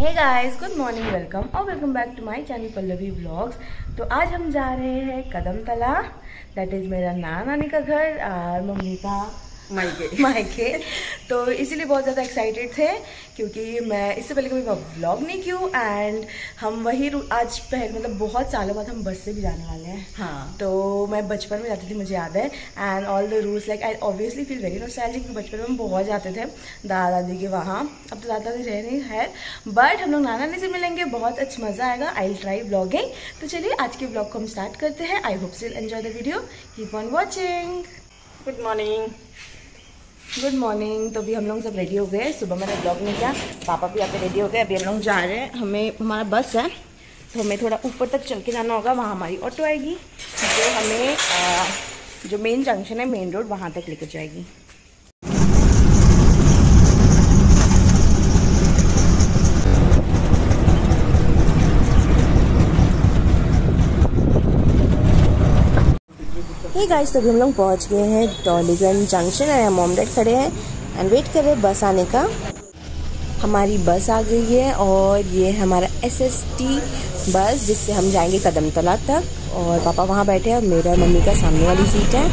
Hey guys good morning welcome और welcome back to my channel Pallavi vlogs तो आज हम जा रहे हैं कदम तला दैट इज़ मेरा नाना नानी का घर, और मम्मी का मायके। मायके। तो इसीलिए बहुत ज़्यादा एक्साइटेड थे क्योंकि मैं इससे पहले कभी व्लॉग नहीं की एंड हम वही आज पहले मतलब बहुत सालों बाद हम बस से भी जाने वाले हैं। हाँ। तो मैं बचपन में जाती थी मुझे याद है। And all the rules like I obviously feel very nostalgic बचपन में हम बहुत जाते थे। दादा दादी के वहाँ। अब तो दादा दादी रह नहीं है बट हम लोग नाना नानी से मिलेंगे बहुत अच्छा मज़ा आएगा। आई ट्राई ब्लॉगिंग तो चलिए आज के ब्लॉग को हम स्टार्ट करते हैं। I hope still enjoy the video keep on watching good morning good morning तो अभी हम लोग सब रेडी हो गए। सुबह मैंने ब्लॉग में किया। पापा भी यहाँ पे रेडी हो गए। अभी हम लोग जा रहे हैं। हमें हमारा बस है। तो हमें थोड़ा ऊपर तक चल के जाना होगा। वहाँ हमारी ऑटो आएगी। जो हमें आ, जो मेन जंक्शन है मेन रोड वहाँ तक लेकर जाएगी। हे गाइस तो हम लोग पहुँच गए हैं टॉलीगंज जंक्शन एंड हम खड़े हैं एंड वेट कर रहे हैं बस आने का। हमारी बस आ गई है और ये हमारा टी बस जिससे हम जाएँगे कदम तला तक और पापा वहाँ बैठे हैं और मेरा मम्मी का सामने वाली सीट है।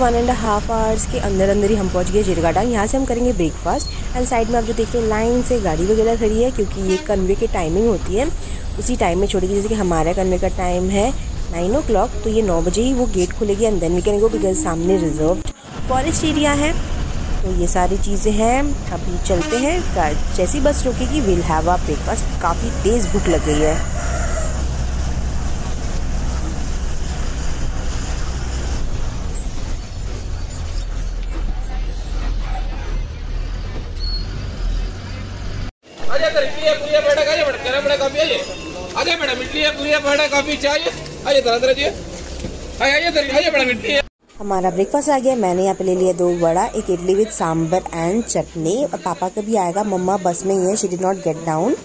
वन एंड हाफ़ आवर्स के अंदर अंदर ही हम पहुँच गए जिरगाटा यहाँ से हम करेंगे ब्रेकफास्ट एंड साइड में आप जो देख रहे हो लाइन से गाड़ी वगैरह खड़ी है क्योंकि ये कन्वे की टाइमिंग होती है। उसी टाइम में छोड़ेगी, जैसे कि हमारा कन्वे का टाइम है नाइन ओ क्लॉक तो ये नौ बजे ही वो गेट खुलेगी वी कैन गो बिकॉज़ सामने रिज़र्व फॉरेस्ट एरिया है। तो ये सारी चीज़ें हैं। अभी चलते हैं। जैसी बस रुकेगी विल हैव आ ब्रेकफास्ट काफ़ी तेज़ भूख लग गई है आजा सर बड़ा आइए। मैडम है पूरी चाहिए आइए आइए आइए मैडम है। हमारा ब्रेकफास्ट आ गया। मैंने यहाँ पे ले लिया दो वड़ा, एक इडली विद सांबर एंड चटनी। और पापा का भी आएगा। मम्मा बस में ही है। She did not get down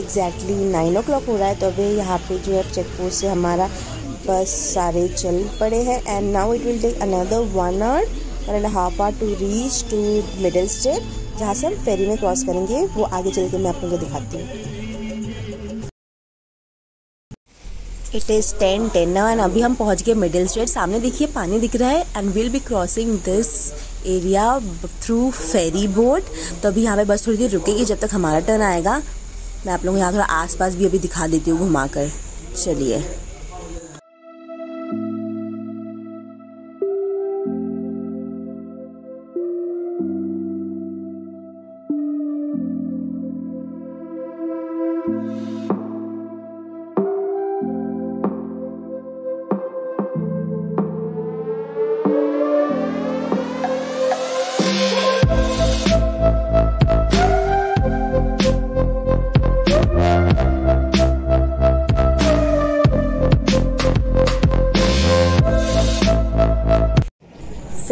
exactly nine o'clock हो रहा है तो अभी यहाँ पे जो है चेक पोस्ट से हमारा बस सारे चल पड़े हैं। And now it will take another one hour one and half hour to reach to middle state जहाँ से हम फेरी में क्रॉस करेंगे। वो आगे चल के मैं आप लोगों को दिखाती हूँ। It is ten ten now and अभी हम पहुँच गए मिडिल स्टेट सामने देखिए पानी दिख रहा है and will be crossing this area through ferry boat तो अभी यहाँ पे बस थोड़ी देर रुकेगी जब तक हमारा टर्न आएगा। मैं आप लोगों को यहाँ थोड़ा आसपास भी अभी दिखा देती हूँ घुमा कर चलिए।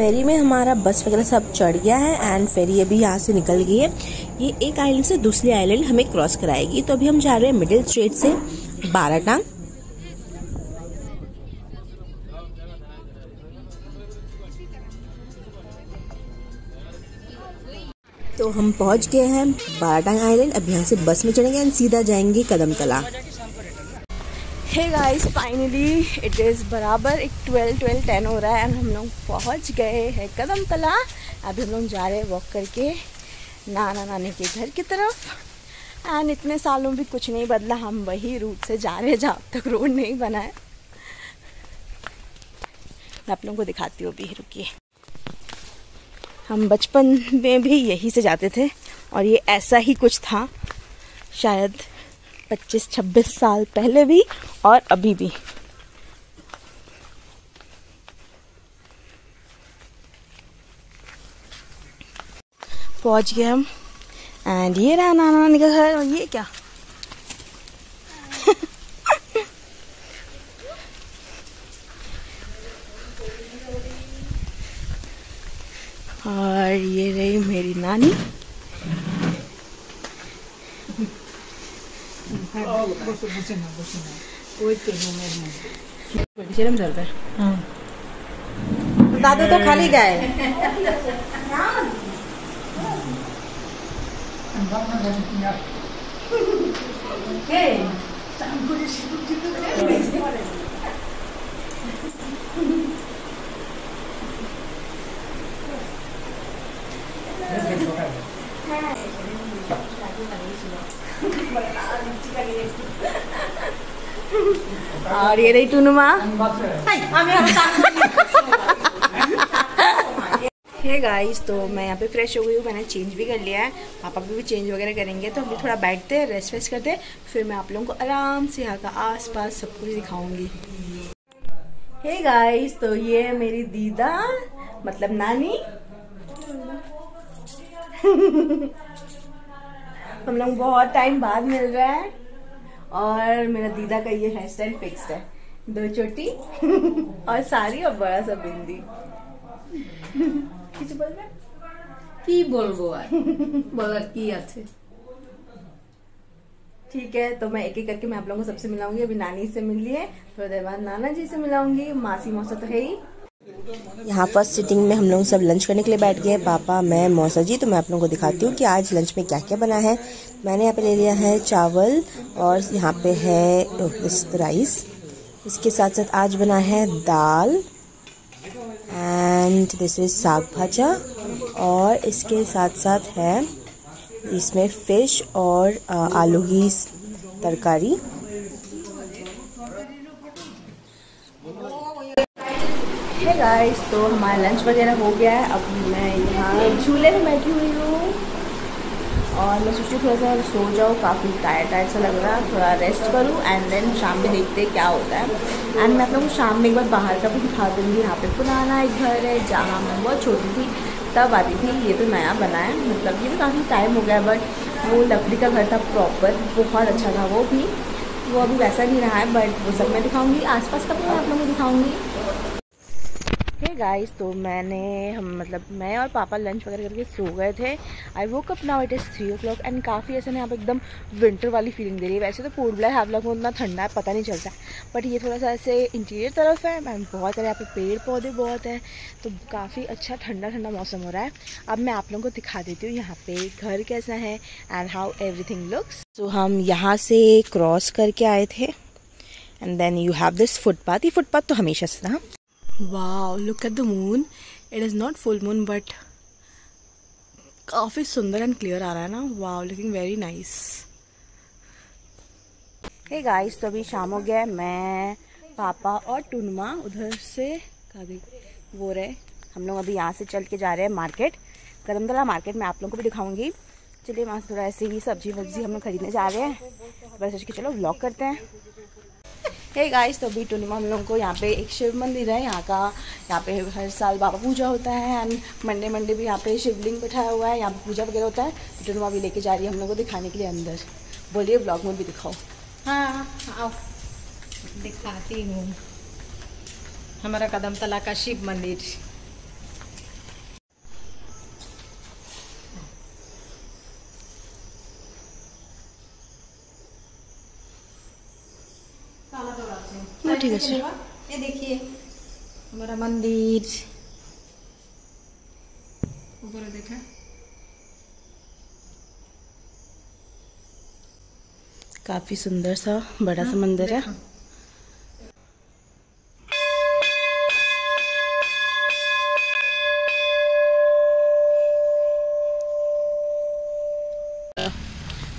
फेरी में हमारा बस वगैरह सब चढ़ गया है एंड फेरी अभी यहाँ से निकल गई है। ये एक आइलैंड से दूसरे आइलैंड हमें क्रॉस कराएगी। तो अभी हम जा रहे हैं मिडिल स्ट्रेट से बाराटांग। तो हम पहुँच गए हैं बाराटांग आइलैंड अब यहाँ से बस में चढ़ेंगे एंड सीधा जाएँगे Kadamtala hey guys finally it is बराबर एक ट्वेल्व ट्वेल्व टेन हो रहा है एंड हम लोग पहुँच गए हैं कदम तला अभी हम लोग जा रहे हैं वॉक करके नाना नानी के घर की तरफ़। एंड इतने सालों भी कुछ नहीं बदला, हम वही रूट से जा रहे हैं जहाँ तक रोड नहीं बना है। मैं आप लोगों को दिखाती हूँ, अभी रुकिए। हम बचपन में भी यहीं से जाते थे और ये ऐसा ही कुछ था, शायद पच्चीस, छब्बीस साल पहले भी और अभी भी। पहुँच गए हम। एंड ये रहा नाना नानी का घर और ये क्या? और ये रही मेरी नानी। ওই তো রুমের মধ্যে সেরকম দরকার দাদু তো খালি গায়ে হ্যাঁ और ये रही टूनुमा। हे गाइस तो मैं यहाँ पे फ्रेश हो गई हूँ मैंने चेंज भी कर लिया है। पापा भी, भी चेंज वगैरह करेंगे तो अभी थोड़ा बैठते हैं रेस्ट वेस्ट करते हैं। फिर मैं आप लोगों को आराम से यहाँ का आस पास सब कुछ दिखाऊँगी। हे गाइस तो ये है मेरी दीदा मतलब नानी। हम लोग बहुत टाइम बाद मिल रहा है और मेरा दीदा का ये हेयर स्टाइल फिक्स्ड है दो चोटी और साड़ी और बड़ा सा बिंदी কিছু বলবে কি বলবো আর বলার কি আছে ठीक है तो मैं एक एक करके मैं आप लोगों को सबसे मिलाऊंगी अभी नानी से मिल लिए थोड़ी देर बाद नाना जी से मिलाऊंगी मासी मौसा तो है ही यहाँ फ़र्स्ट सिटिंग में हम लोग सब लंच करने के लिए बैठ गए। पापा, मैं, मौसा जी तो मैं आप लोगों को दिखाती हूँ कि आज लंच में क्या क्या बना है। मैंने यहाँ पे ले लिया है चावल और यहाँ पे है राइस इसके साथ साथ आज बना है दाल एंड दिस इज़ साग भाजा और इसके साथ साथ है इसमें फ़िश और आलू की तरकारी। है गाइस तो हमारा लंच वगैरह हो गया है। अब मैं यहाँ झूले में बैठी हुई हूँ। और मैं सोचती थोड़ा सा सो जाऊँ, काफ़ी टायर टायर सा लग रहा है। थोड़ा रेस्ट करूँ एंड देन शाम में देखते क्या होता है। एंड मैं आप शाम में एक बार बाहर का भी दिखा दूँगी। यहाँ पे पुराना एक घर है जहाँ मैं बहुत छोटी थी, तब आती थी। ये तो नया बना है। मतलब ये भी काफ़ी टाइम हो गया है बट वो लकड़ी का घर था प्रॉपर बहुत अच्छा था वो भी। वो अभी वैसा नहीं रहा है बट वो सब मैं दिखाऊँगी। आसपास का भी मैं आप लोगों को दिखाऊँगी। हे गाइस तो मैंने, हम मतलब मैं और पापा लंच वगैरह करके सो गए थे। I woke up now it is three o'clock and काफ़ी ऐसे ना यहाँ पे एकदम विंटर वाली फीलिंग दे रही है। वैसे तो पूर्वला हावलॉक में उतना ठंडा है, पता नहीं चलता। बट ये थोड़ा सा ऐसे इंटीरियर तरफ़ है मैम बहुत सारे यहाँ पे पेड़ पौधे बहुत हैं तो काफ़ी अच्छा ठंडा ठंडा मौसम हो रहा है। अब मैं आप लोगों को दिखा देती हूँ यहाँ पे घर कैसा है एंड हाउ एवरीथिंग लुक्स तो हम यहाँ से क्रॉस करके आए थे। And then you have this footpath ये फुटपाथ तो हमेशा से था। Wow look at the moon it is not full moon but काफ़ी सुंदर एंड क्लियर आ रहा है ना? Wow looking very nice hey guys तो अभी शाम हो गया मैं, पापा और टुनमा उधर से वो रहे। हम लोग अभी यहाँ से चल के जा रहे हैं मार्केट करमदला मार्केट में आप लोगों को भी दिखाऊँगी। चलिए, वहाँ से थोड़ा ऐसे ही सब्ज़ी वब्जी हम लोग खरीदने जा रहे हैं। बस सोच के चलो ब्लॉग करते हैं। हे गाइस तो अभी टूनिमा हम लोगों को यहाँ पे एक शिव मंदिर है, यहाँ का, यहाँ पे हर साल बाबा पूजा होता है एंड मंडे मंडे भी यहाँ पे शिवलिंग बैठाया हुआ है, यहाँ पे पूजा वगैरह होता है। तो टूनिमा भी लेके जा रही है हम लोग को दिखाने के लिए अंदर। बोलिए ब्लॉग में भी दिखाओ। हाँ आओ। दिखाती हूँ। हमारा कदम तला का शिव मंदिर। हाँ ठीक है ये देखिए। हमारा मंदिर। ऊपर देखा। काफ़ी सुंदर सा बड़ा सा मंदिर है।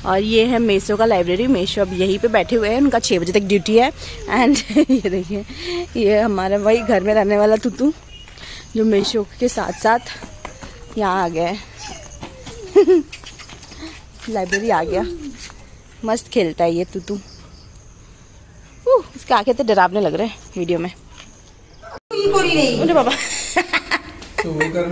और ये है मेसो का लाइब्रेरी मेसो अब यहीं पे बैठे हुए हैं। उनका छः बजे तक ड्यूटी है। एंड ये देखिए ये हमारा वही घर में रहने वाला तुतू जो मेशो के साथ साथ यहाँ आ गया है। लाइब्रेरी आ गया। मस्त खेलता है ये तुतू। उसके आँखें तो डरावने लग रहे हैं वीडियो में। अरे बाबा। Subukan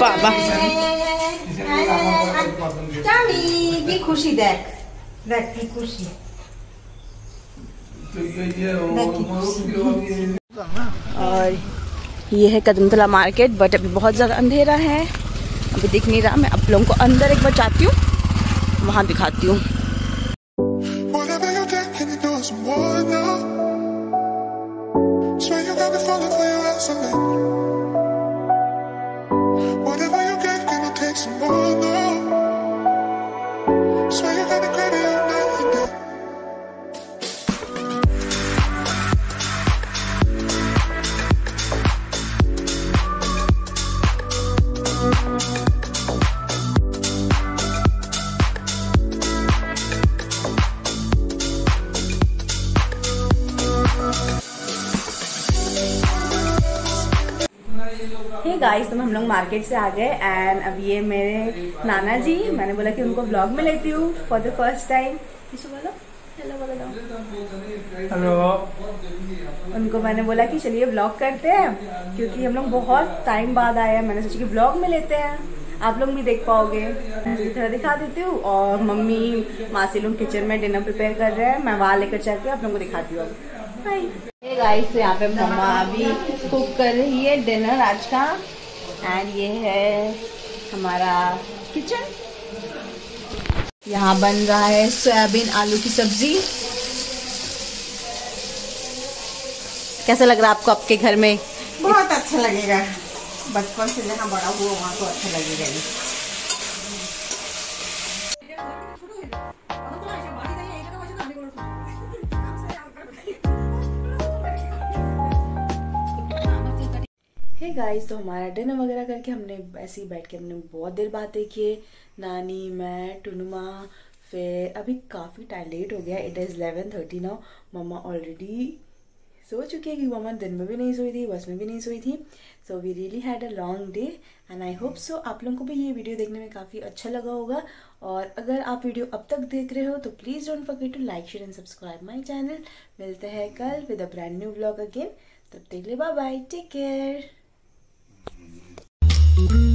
बाबा और ये है कदमतला मार्केट, बट अभी बहुत ज़्यादा अंधेरा है। अभी दिख नहीं रहा, मैं आप लोगों को अंदर एक बार जाती हूँ, वहाँ दिखाती हूँ। Whatever you get, can you take some more now? हम लोग मार्केट से आ गए एंड अब ये मेरे नाना जी मैंने बोला कि उनको ब्लॉग में लेती हूँ फॉर द फ़र्स्ट टाइम बोलो? हेलो हेलो उनको मैंने बोला कि चलिए ब्लॉग करते हैं क्योंकि हम लोग बहुत टाइम बाद आए हैं। मैंने सोचा कि ब्लॉग में लेते हैं। आप लोग भी देख पाओगे। थोड़ा दिखा देती हूँ और मम्मी मासी लोग किचन में डिनर प्रिपेयर कर रहे हैं। मैं वहाँ लेकर चल के आप लोगों को दिखाती हूँ। हाय गाइस यहाँ पे मम्मा अभी कुक कर रही है डिनर आज का। एंड ये है हमारा किचन यहाँ बन रहा है सोयाबीन आलू की सब्ज़ी. कैसा लग रहा है आपको आपके घर में? बहुत अच्छा लगेगा. बचपन से जहाँ बड़ा हुआ, वहाँ तो अच्छा लगेगा गाइस तो हमारा डिनर वगैरह करके हमने ऐसे ही बैठ के हमने बहुत देर बातें किए नानी, मैं, टुनुमा, फिर अभी काफ़ी टाइम लेट हो गया it is eleven thirty now mamma already सो चुकी है कि मम्मा दिन में भी नहीं सोई थी, बस में भी नहीं सोई थी। So we really had a long day and I hope so आप लोगों को भी ये वीडियो देखने में काफ़ी अच्छा लगा होगा। और अगर आप वीडियो अब तक देख रहे हो तो please don't forget to like share and subscribe my channel मिलते हैं कल with a brand new vlog again तब तक ले bye bye take care Thank you.